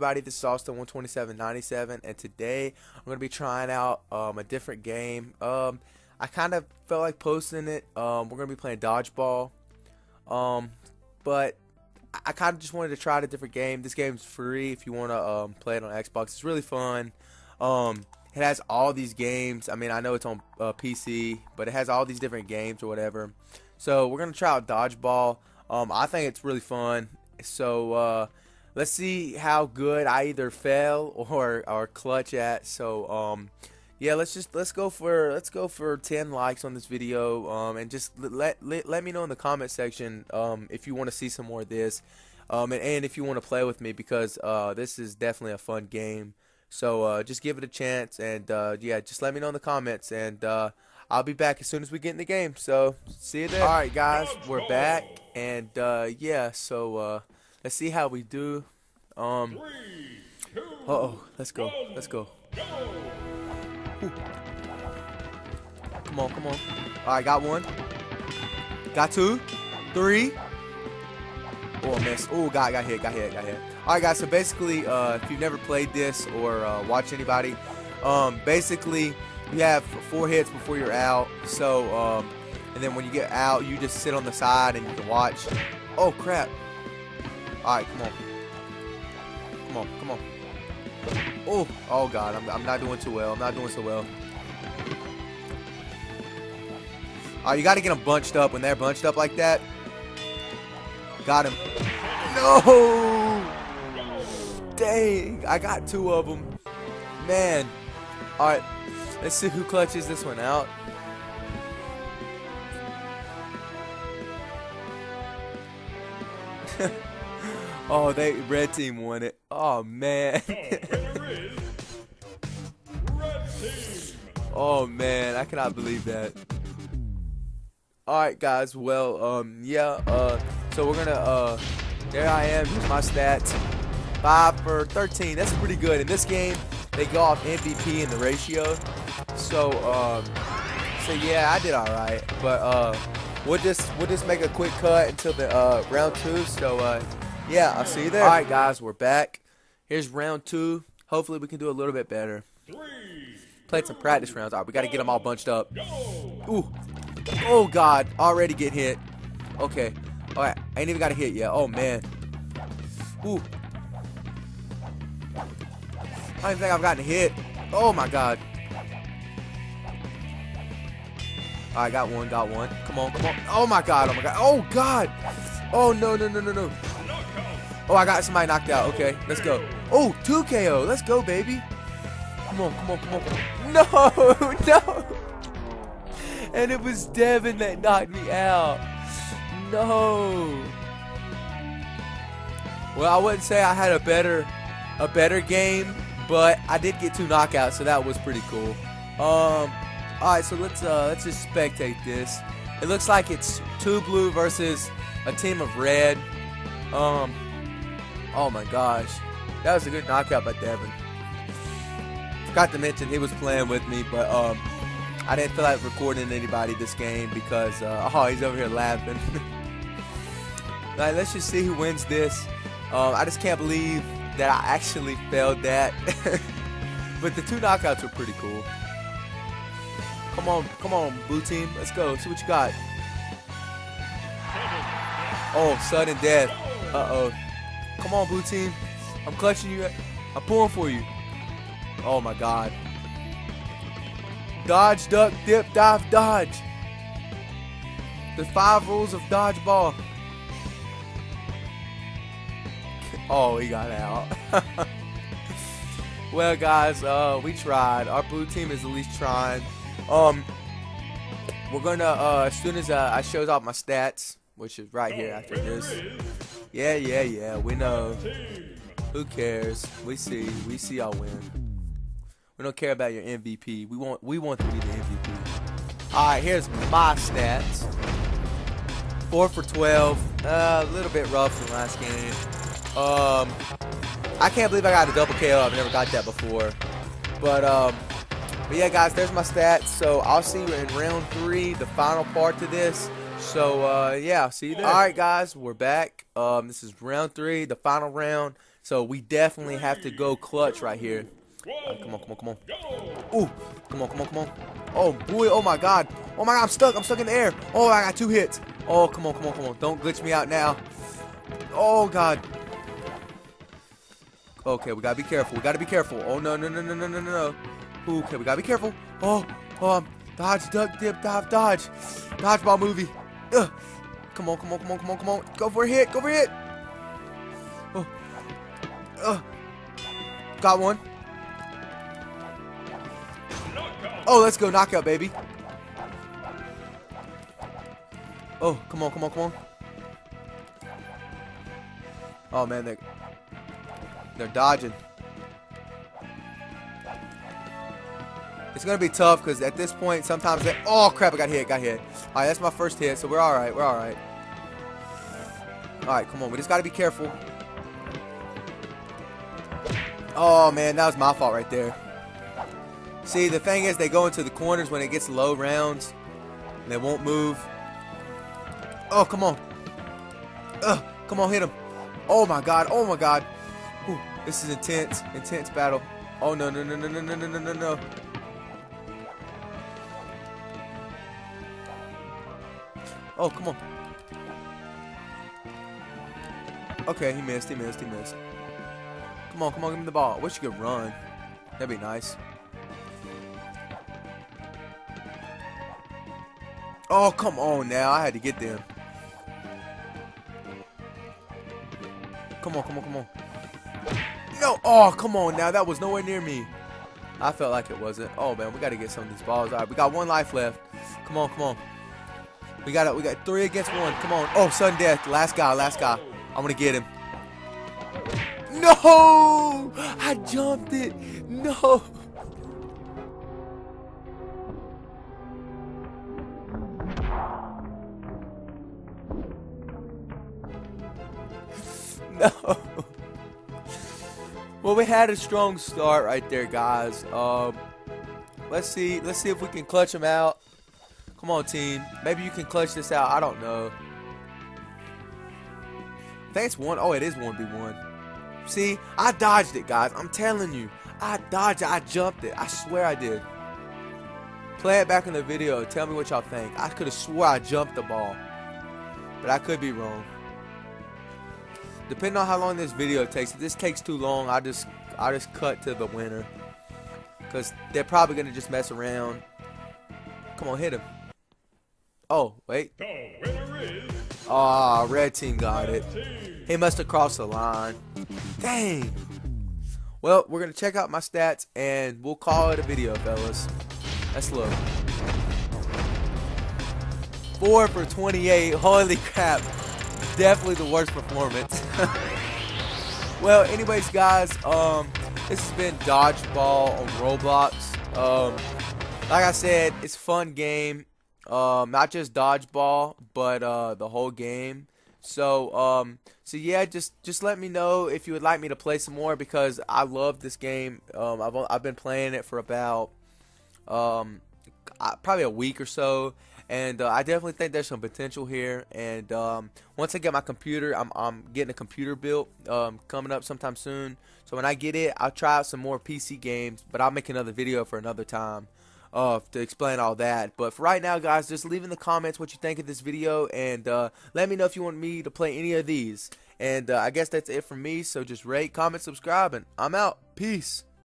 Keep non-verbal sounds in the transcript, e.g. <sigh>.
everybody? This is Austin12797, and today I'm to be trying out um, a different game. Um, I kind of felt like posting it. Um, we're to be playing dodgeball, um, but I kind of just wanted to try out a different game. This game's free if you want to um, play it on Xbox. It's really fun. Um, it has all these games. I mean, I know it's on uh, PC, but it has all these different games or whatever. So we're to try out dodgeball. I think it's really fun. So uh, let's see how good I either fail <laughs> or or clutch at. So um, yeah, let's just let's go for let's go for 10 likes on this video. Um, and just let let, let me know in the comment section um, if you want to see some more of this. Um, and, and if you want to play with me because uh, this is definitely a fun game. So uh, just give it a chance and uh, yeah, just let me know in the comments and uh, I'll be back as soon as we get in the game. So see you there. All right, guys, we're back and uh, yeah, so uh, let's see how we do. Um, uh oh, let's go, let's go. Come on, come on. All right, got one. Got two, three. Oh, I missed. Oh, got, got hit, got hit, got hit. All right, guys. So basically, uh, if you've never played this or uh, watched anybody, um, basically you have four hits before you're out. So, um, and then when you get out, you just sit on the side and you can watch. Oh crap! All right, come on, come on, come on. Oh, oh God, I'm, I'm not doing too well. I'm not doing so well. All right, you got to get them bunched up. When they're bunched up like that, got him. No! Dang, I got two of them. Man. All right, let's see who clutches this one out. <laughs> oh, they red team won it. Oh man. oh man, I cannot believe that. Alright guys, well, um, yeah, uh, so we're gonna, uh, there I am, here's my stats. 5 for 13, that's pretty good. In this game, they go off MVP in the ratio. So, um, so yeah, I did alright. But, uh, we'll just, we'll just make a quick cut until the, uh, round two. So, uh, yeah, I'll see you there. Alright guys, we're back. Here's round two. Hopefully we can do a little bit better. Three. Played some practice rounds. Alright, we gotta get them all bunched up. Ooh. Oh god, already get hit. Okay. Alright, I ain't even got a hit yet. Oh man. Ooh. I don't think I've gotten hit. Oh my god. I got one, got one. Come on, come on. Oh my god, oh my god. Oh god. Oh no, no, no, no, no. Oh, I got somebody knocked out. Okay, let's go. Oh, 2 KO. Let's go, baby. Come on, come on, come on. <laughs> No, <laughs> no. And it was Devin that knocked me out. No. Well, I wouldn't say I had a better a better game, but I did get two knockouts, so that was pretty cool. Um, all right, so let's uh, let's just spectate this. It looks like it's two blue versus a team of red. Um, oh my gosh, that was a good knockout by Devin. Forgot to mention he was playing with me, but um, I didn't feel like recording anybody this game because uh, oh he's over here laughing. <laughs> Like, let's just see who wins this. Um, I just can't believe that I actually failed that. <laughs> but the two knockouts were pretty cool. Come on, come on, blue team. Let's go. See what you got. Oh, sudden death. Uh-oh. Come on, blue team. I'm clutching you. I'm pulling for you. Oh, my God. Dodge, duck, dip, dive, dodge. The five rules of dodgeball. Oh, he got out. <laughs> well, guys, uh, we tried. Our blue team is at least trying. Um, we're gonna uh, as soon as uh, I shows off my stats, which is right here after this. Yeah, yeah, yeah. We know. Who cares? We see. We see y'all win. We don't care about your MVP. We want. We want to be the MVP. All right. Here's my stats. Four for 12. Uh, a little bit rough from last game. Um, I can't believe I got a double KO. I've never got that before. But um, but yeah, guys, there's my stats. So I'll see you in round three, the final part to this. So uh, yeah, see you there. All right, guys, we're back. Um, this is round three, the final round. So we definitely have to go clutch right here. Right, come on, come on, come on. Ooh, come on, come on, come on. Oh boy, oh my god. Oh my god, I'm stuck. I'm stuck in the air. Oh, I got two hits. Oh, come on, come on, come on. Don't glitch me out now. Oh god. Okay, we gotta be careful. We gotta be careful. Oh no, no, no, no, no, no, no. Okay, we gotta be careful. Oh, um, dodge, duck, dip, dive, dodge. Dodgeball movie. Ugh. Come on, come on, come on, come on, come on. Go for a hit, go for a hit. Oh. Uh. Got one. Oh, let's go knockout, baby. Oh, come on, come on, come on. Oh man, they're they're dodging. It's gonna be tough because at this point, sometimes they. Oh crap! I got hit. Got hit. All right, that's my first hit, so we're all right. We're all right. All right, come on. We just gotta be careful. Oh man, that was my fault right there. See, the thing is, they go into the corners when it gets low rounds. And they won't move. Oh, come on. Ugh, come on, hit him. Oh my god, oh my god. Whew, this is intense, intense battle. Oh no, no, no, no, no, no, no, no, no, Oh, come on. Okay, he missed, he missed, he missed. Come on, come on, give me the ball. I wish you could run. That'd be nice. Oh, come on now. I had to get them. Come on, come on, come on. No. Oh, come on now. That was nowhere near me. I felt like it wasn't. Oh, man. We got to get some of these balls. All right, we got one life left. Come on, come on. We got it. We got three against one. Come on. Oh, sudden death. Last guy, last guy. I'm going to get him. No! I jumped it. No. <laughs> no. Well, we had a strong start right there, guys. Um, let's see. Let's see if we can clutch them out. Come on, team. Maybe you can clutch this out. I don't know. It's one. Oh, it is one v one. See, I dodged it, guys. I'm telling you, I dodged it. I jumped it. I swear I did. Play it back in the video. Tell me what y'all think. I could have swore I jumped the ball, but I could be wrong depending on how long this video takes, if this takes too long, I just I just cut to the winner. Cause they're probably gonna just mess around. Come on, hit him. Oh, wait. Ah, oh, red team got it. He must have crossed the line. Dang. Well, we're gonna check out my stats and we'll call it a video, fellas. Let's look. Four for 28. Holy crap definitely the worst performance. <laughs> well, anyways, guys, um, this has been Dodgeball on Roblox. Um, like I said, it's a fun game. Um, not just dodgeball, but uh, the whole game. So, um, so yeah, just just let me know if you would like me to play some more because I love this game. Um, I've I've been playing it for about um, probably a week or so, and uh, I definitely think there's some potential here. And um, once I get my computer, I'm, I'm getting a computer built um, coming up sometime soon. So when I get it, I'll try out some more PC games, but I'll make another video for another time uh, to explain all that. But for right now, guys, just leave in the comments what you think of this video, and uh, let me know if you want me to play any of these. And uh, I guess that's it from me. So just rate, comment, subscribe, and I'm out. Peace.